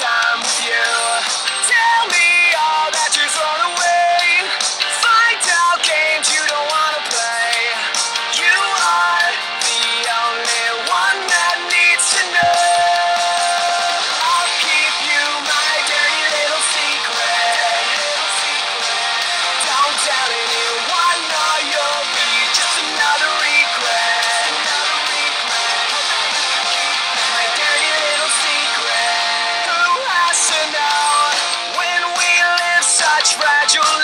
time with you. your